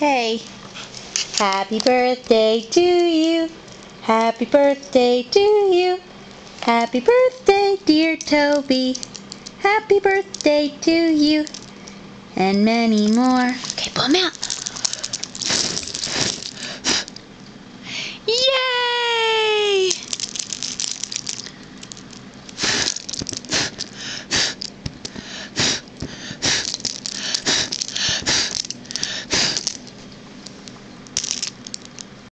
Hey, happy birthday to you. Happy birthday to you. Happy birthday, dear Toby. Happy birthday to you. And many more. Okay, pull him out.